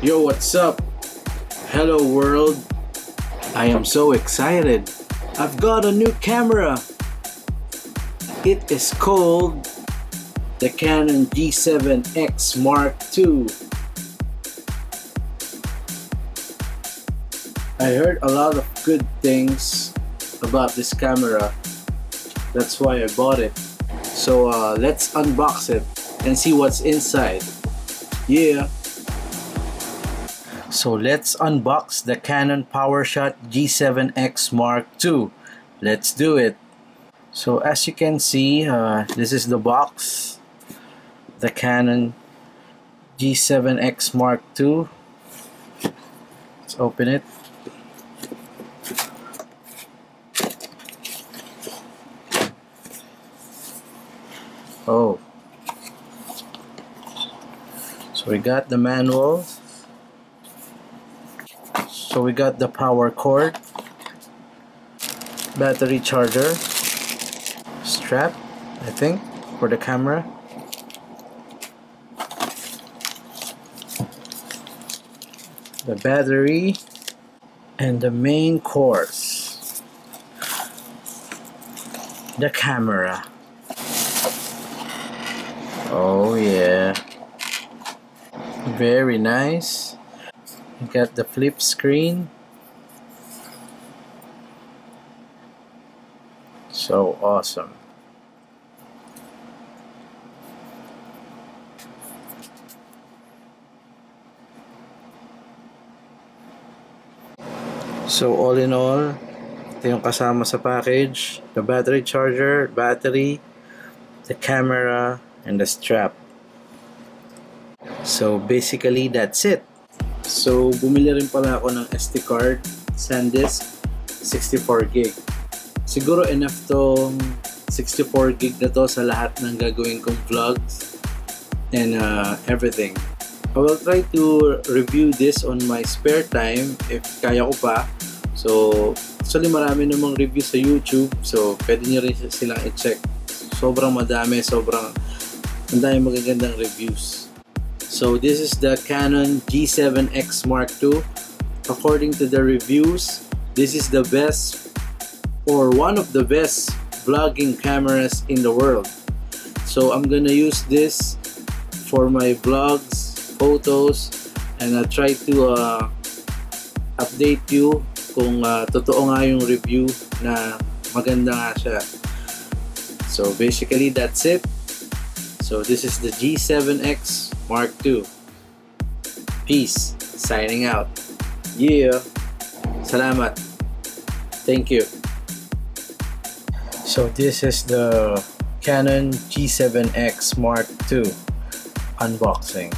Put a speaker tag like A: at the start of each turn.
A: Yo, what's up? Hello, world. I am so excited. I've got a new camera. It is called the Canon G7X Mark II. I heard a lot of good things about this camera. That's why I bought it. So uh, let's unbox it and see what's inside. Yeah. So let's unbox the Canon PowerShot G7X Mark II. Let's do it. So as you can see, uh, this is the box. The Canon G7X Mark II. Let's open it. Oh. So we got the manual. So we got the power cord, battery charger, strap, I think, for the camera. The battery and the main course. The camera. Oh yeah. Very nice. You got the flip screen. So awesome. So all in all, ito yung kasama sa package. The battery charger, battery, the camera, and the strap. So basically that's it. So bumili rin pala ako ng SD card, SanDisk, 64 gig. Siguro enough tong 64 gig na to sa lahat ng gagawin kong vlogs and uh, everything. I will try to review this on my spare time if kaya ko pa. So, actually marami namang review sa YouTube. So, pwede nyo rin silang i-check. Sobrang madami, sobrang ang dami magagandang reviews. So this is the Canon G7X Mark II. According to the reviews, this is the best or one of the best vlogging cameras in the world. So I'm gonna use this for my vlogs, photos, and I'll try to uh, update you kung uh, totoo nga yung review na maganda nga siya. So basically that's it. So this is the G7X Mark II. Peace. Signing out. Yeah. Salamat. Thank you. So this is the Canon G7X Mark II unboxing.